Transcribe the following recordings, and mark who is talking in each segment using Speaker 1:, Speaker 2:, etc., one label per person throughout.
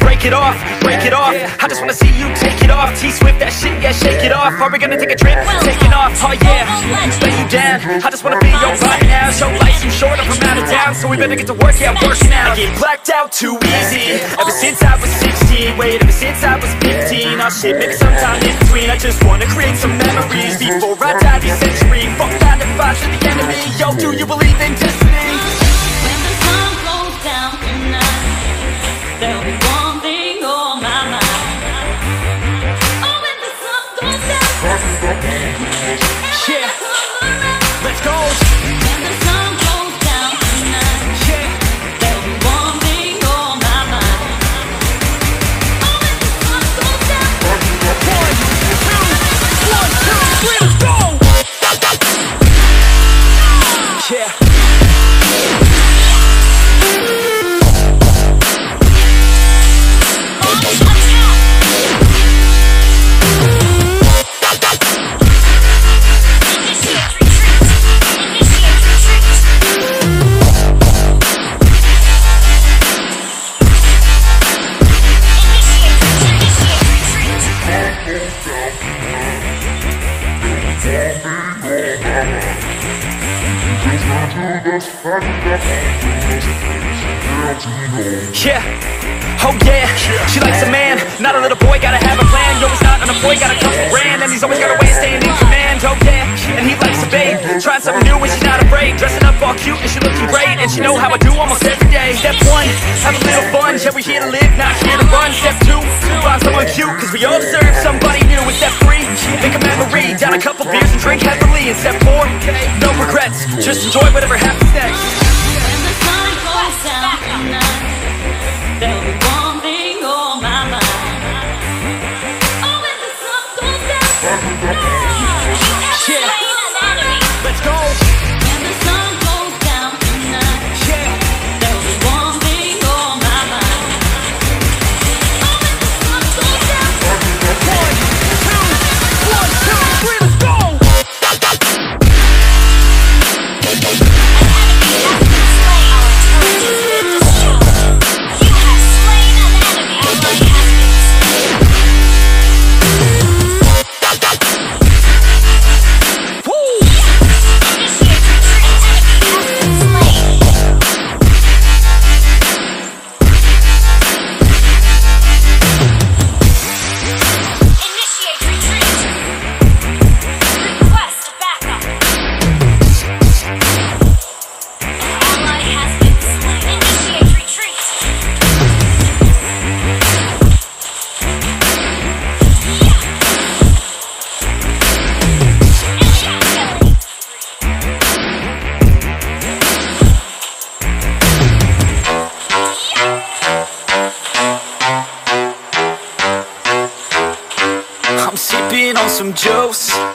Speaker 1: Break it off, break it off. I just wanna see you take it off. T Swift, that shit, yeah, shake it off. Are we gonna take a trip? Taking off, oh yeah. Lay you down. I just wanna be your body now. Show life's too short, I'm from out of town, so we better get to work, yeah, working out. I get blacked out too easy. Ever since I was 16, wait, ever since I was 15. Oh shit, maybe sometime in between. I just wanna create some memories before I die this century. Fuck that and fight to the enemy. Yo, do you believe in destiny?
Speaker 2: When the sun goes down tonight, there'll be one thing
Speaker 1: Yeah.
Speaker 2: Oh
Speaker 1: yeah. She likes a man, not a little boy. Gotta have a plan. Yo, he's not unemployed. Got a couple grand, and he's always got a way of staying in command. Oh yeah. Make a memory, down a couple beers and drink heavily. And step four, no regrets, just enjoy whatever happens next.
Speaker 2: when the sun goes down tonight, there'll be one thing on my mind. Oh, when the sun goes down,
Speaker 1: Yeah. Let's go. Juice,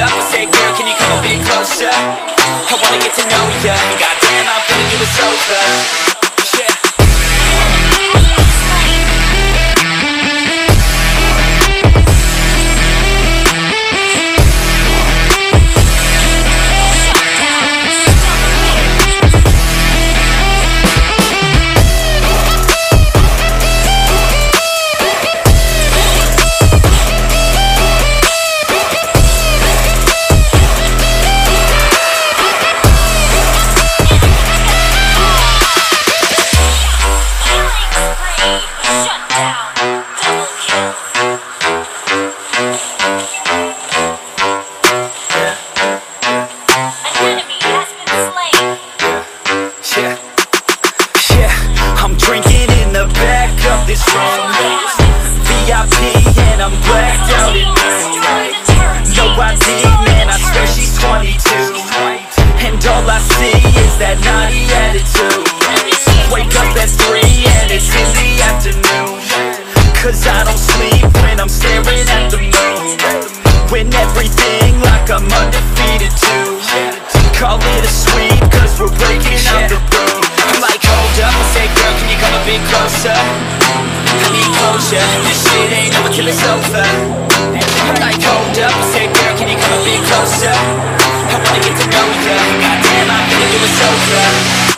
Speaker 1: up, I say, girl, can you come a bit closer? I wanna get to know ya, goddamn, I'm feeling you over. Yeah. Is that naughty attitude. Wake up at 3 and it's in the afternoon. Cause I don't sleep when I'm staring at the moon. When everything like I'm undefeated too. Call it a sweep cause we're breaking out the room I'm like hold up, I say girl can you come a bit closer? I need closure, this shit ain't over till it's over I'm like hold up, I say girl can you come a bit closer? I wanna get to sofa